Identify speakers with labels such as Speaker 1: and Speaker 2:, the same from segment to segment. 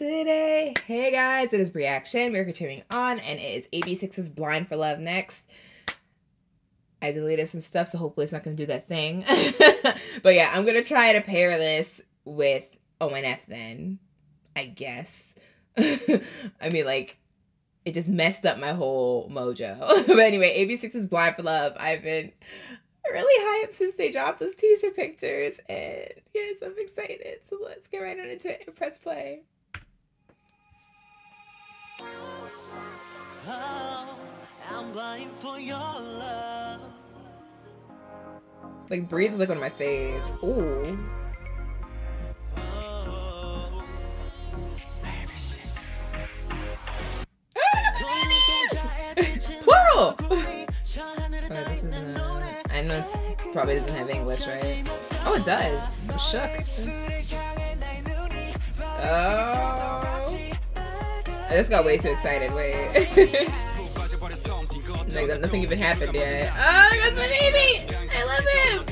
Speaker 1: today. Hey guys, it is BrieAction. We're continuing on, and it is AB6IX's Blind for Love next. I deleted some stuff, so hopefully it's not going to do that thing. but yeah, I'm going to try to pair this with ONF then, I guess. I mean, like, it just messed up my whole mojo. but anyway, AB6IX's Blind for Love. I've been really hyped since they dropped those teaser pictures, and yes, I'm excited. So let's get right on into it and press play. Oh, I'm blind for your love. Like breathes like on my face. Ooh. Plural! this is uh, I know this probably doesn't have English, right? Oh, it does. I'm shook. Oh. I just got way too excited. Wait. like, nothing even happened yet. Oh, that's my baby! I love him!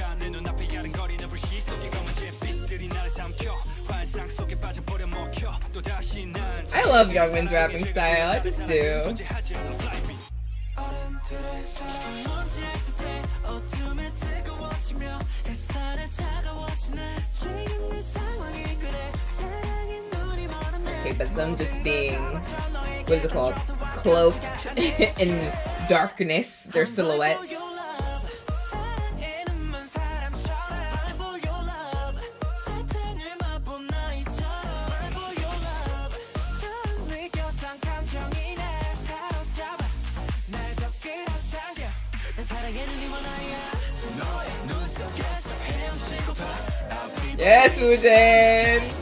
Speaker 1: I love Youngmin's rapping style. I just do. Okay, but them just being, what is it called? Cloaked in darkness, their silhouettes. Yes, Woojin!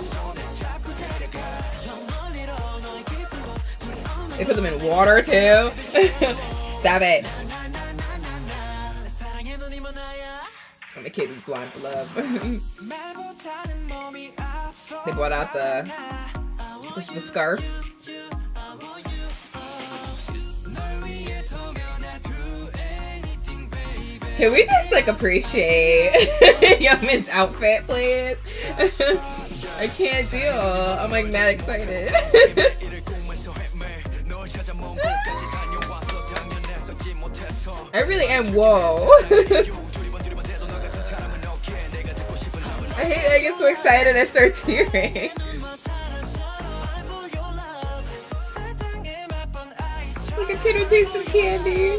Speaker 1: They put them in water too. Stop it. I'm a kid who's blind for love. they brought out the the scarves. Can we just like appreciate Youngmin's outfit, please? I can't deal. I'm like mad excited. I really am. Whoa. I hate I get so excited I start tearing. Like a kid who takes some candy.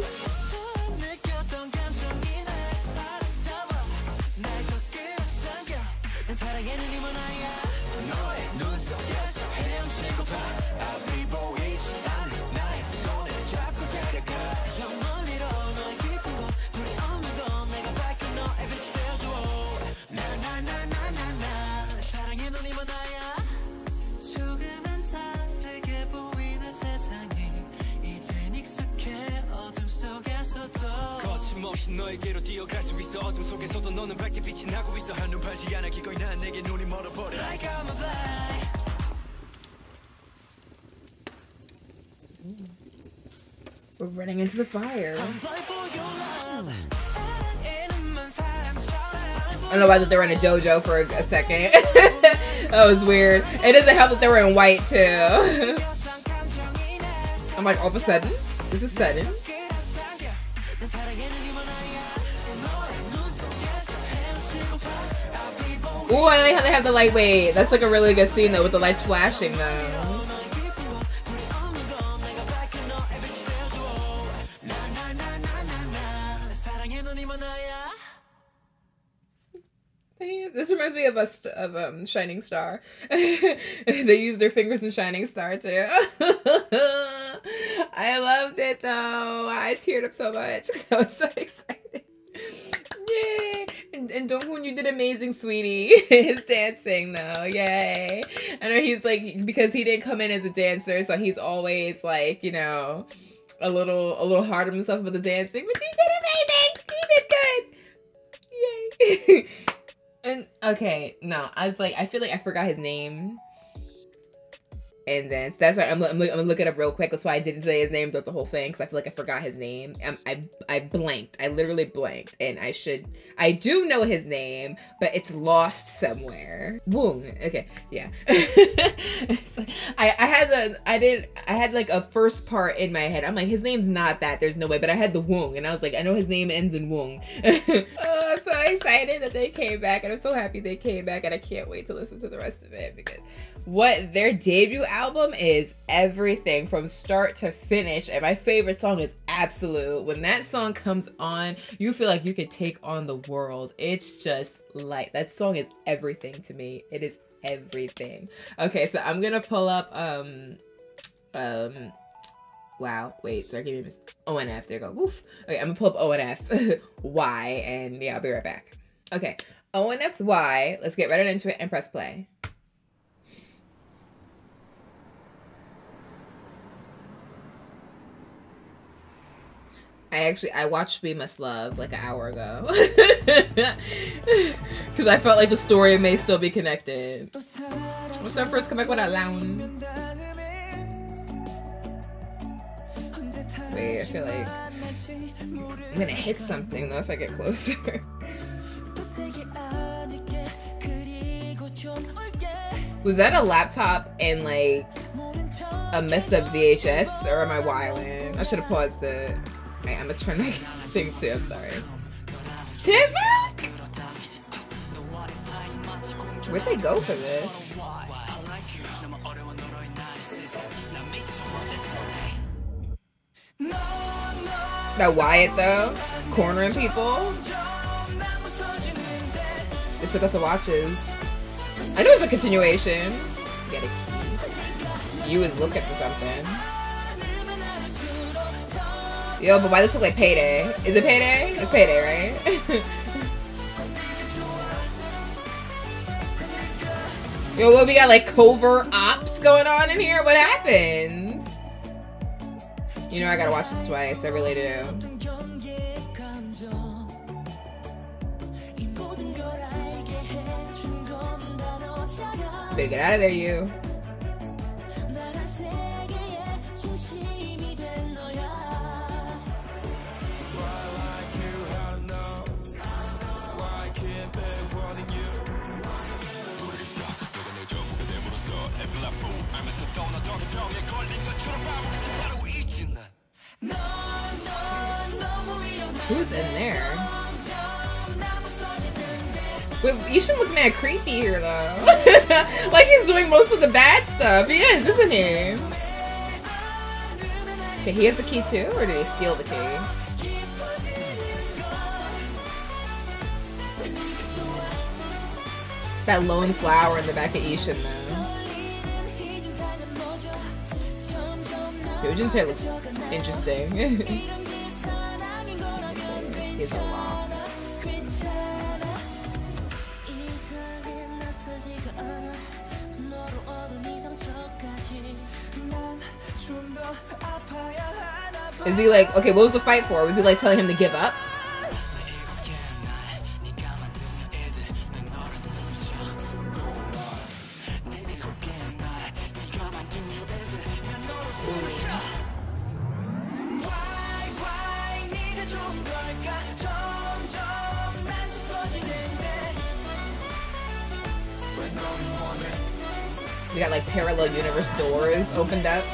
Speaker 1: 너에게로 뛰어갈 수 있어 어둠 속에서도 너는 밝게 빛이 나고 있어 한눈 팔지 않아 기꺼이 난 내게 눈이 멀어버려 Like I'm a fly We're running into the fire. I don't know why that they were in a JoJo for a, a second. that was weird. It doesn't help that they were in white too. I'm like, all of a sudden, this is sudden. Ooh, I like how they have the lightweight. That's like a really good scene though with the lights flashing though. This reminds me of a of um Shining Star. they use their fingers in Shining Star too. I loved it though. I teared up so much. I was so excited. Yay! And, and Donghyun, you did amazing, sweetie. His dancing, though, yay! I know he's like because he didn't come in as a dancer, so he's always like you know a little a little hard on himself with the dancing, but he did amazing. He did good. Yay! and okay, no, I was like, I feel like I forgot his name. And then so that's why I'm, I'm, I'm gonna look it up real quick. That's why I didn't say his name throughout the whole thing because I feel like I forgot his name. Um, I I blanked. I literally blanked, and I should. I do know his name, but it's lost somewhere. Woong. Okay, yeah. I I had the I didn't I had like a first part in my head. I'm like his name's not that. There's no way. But I had the Woong, and I was like I know his name ends in Woong. oh, I'm so excited that they came back, and I'm so happy they came back, and I can't wait to listen to the rest of it because what their debut album is everything from start to finish. And my favorite song is absolute. When that song comes on you feel like you could take on the world. It's just like that song is everything to me. It is everything. Okay so i'm gonna pull up um um wow wait sorry give me onf there you go. Woof. Okay i'm gonna pull up onf Why and yeah i'll be right back. Okay onf's Why let's get right into it and press play I actually I watched We Must Love like an hour ago because I felt like the story may still be connected. What's our first comeback with that lounge? Wait, I feel like I'm gonna hit something though if I get closer. Was that a laptop and like a messed up VHS or am I wilding? I should have paused it. I'm gonna turn my thing too. I'm sorry. Timok! Where'd they go for this? That Wyatt though, cornering people. They took us the watches. I knew it was a continuation. It. You was looking for something. Yo, but why this look like payday? Is it payday? It's payday, right? Yo, what we got like covert ops going on in here? What happened? You know I gotta watch this twice. I really do. Get out of there, you. Who's in there? Wait, you should look mad creepy here though. like he's doing most of the bad stuff. He is, isn't he? Okay, he has the key too, or did he steal the key? That lone flower in the back of E-Tion though. Hyojin's hair looks interesting. is a lot. Is he like, okay, what was the fight for? Was he like telling him to give up? Up.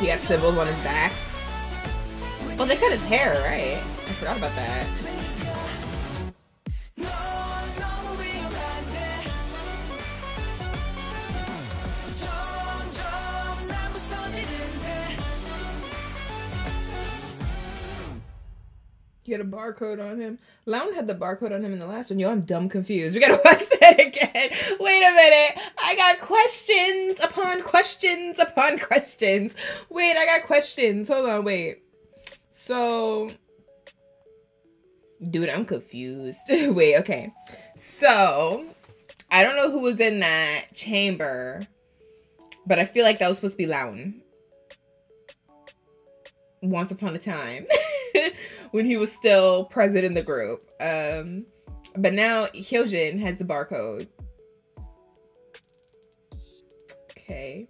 Speaker 1: He got symbols on his back. Well, they cut his hair, right? I forgot about that. Had a barcode on him. Laun had the barcode on him in the last one. Yo, I'm dumb confused. We gotta watch that again. Wait a minute. I got questions upon questions upon questions. Wait, I got questions. Hold on, wait. So, dude, I'm confused. wait, okay. So, I don't know who was in that chamber, but I feel like that was supposed to be Laun. Once upon a time. when he was still present in the group. Um, But now Hyojin has the barcode. Okay.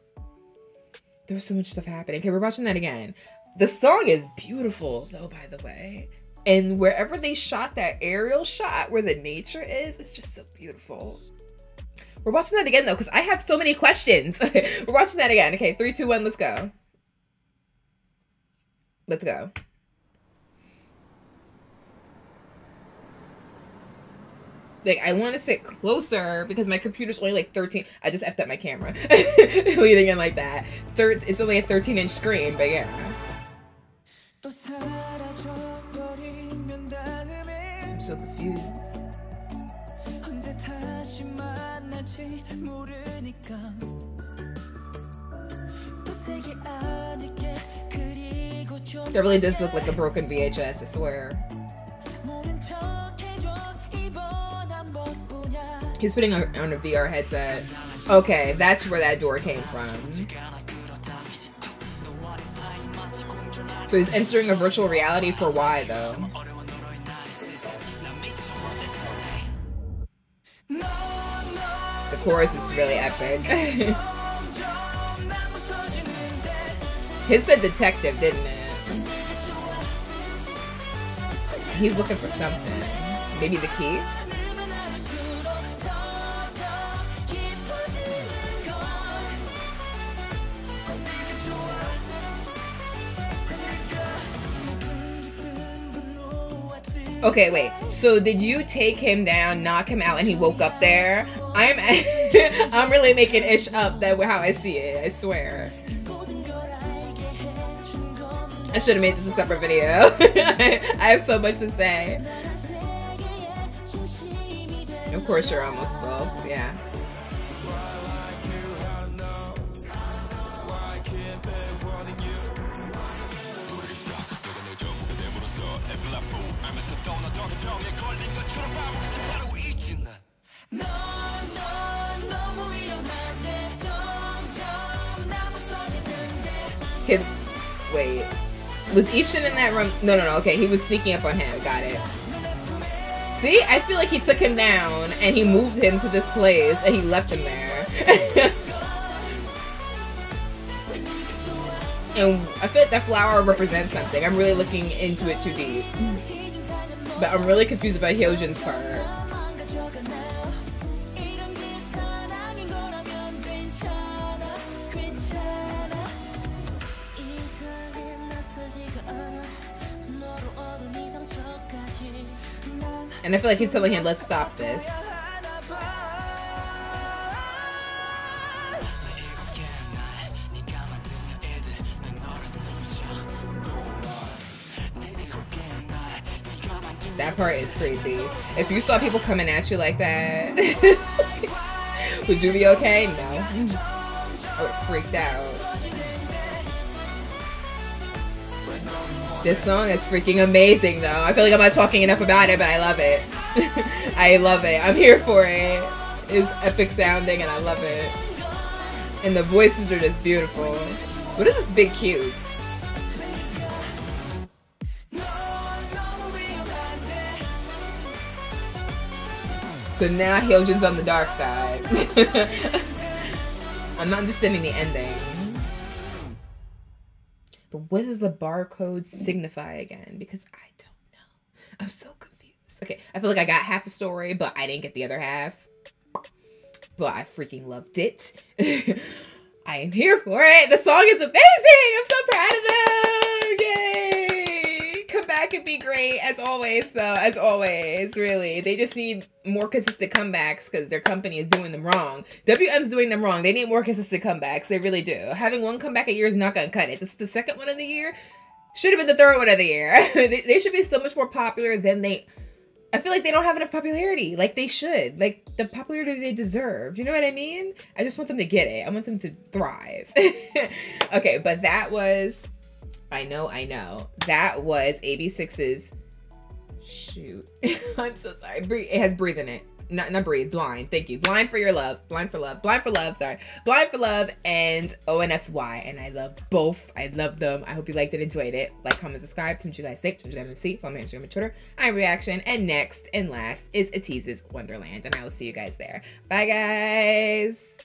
Speaker 1: There was so much stuff happening. Okay, we're watching that again. The song is beautiful, though, by the way. And wherever they shot that aerial shot where the nature is, it's just so beautiful. We're watching that again, though, because I have so many questions. we're watching that again. Okay, three, two, one, let's go. Let's go. Like I want to sit closer because my computer's only like 13. I just effed up my camera, leading in like that. Third, it's only a 13 inch screen, but yeah. I'm so confused. That really does look like a broken VHS, I swear. He's putting on a VR headset. Okay, that's where that door came from. So he's entering a virtual reality for why, though? The chorus is really epic. His said detective, didn't it? He's looking for something. Maybe the key? Okay, wait. So did you take him down, knock him out, and he woke up there? I'm I'm really making ish up that how I see it. I swear. I should have made this a separate video. I have so much to say. Of course, you're almost full. Yeah. His, wait, was E-Tion in that room? No, no, no. Okay, he was sneaking up on him. Got it. See, I feel like he took him down and he moved him to this place and he left him there. and I feel like that flower represents something. I'm really looking into it too deep. But I'm really confused about Hyojin's part. And I feel like he's telling him, let's stop this. If you saw people coming at you like that, would you be okay? No. I would freaked out. This song is freaking amazing, though. I feel like I'm not talking enough about it, but I love it. I love it. I'm here for it. It's epic sounding, and I love it. And the voices are just beautiful. What is this big cube? So now Hyojin's on the dark side. I'm not understanding the ending. But what does the barcode signify again? Because I don't know. I'm so confused. Okay, I feel like I got half the story, but I didn't get the other half. But I freaking loved it. I am here for it. The song is amazing. I'm so proud of them. Yay come back and be great as always, though. As always, really, they just need more consistent comebacks because their company is doing them wrong. WM's doing them wrong. They need more consistent comebacks. They really do. Having one comeback a year is not gonna cut it. This is the second one of the year. Should have been the third one of the year. they, they should be so much more popular than they. I feel like they don't have enough popularity. Like they should. Like the popularity they deserve. You know what I mean? I just want them to get it. I want them to thrive. okay, but that was I know, I know. That was AB6's shoot. I'm so sorry. It has breathe in it. not, not breathe, blind. Thank you. Blind for your love. Blind for love. Blind for love. Sorry. Blind for love and ONF Why. And I love both. I love them. I hope you liked it, enjoyed it. Like, comment, subscribe. To what you guys think. To what you guys see. Follow me on Instagram and Twitter. I'm BrieAction. And next and last is Ateez's Wonderland. And I will see you guys there. Bye, guys.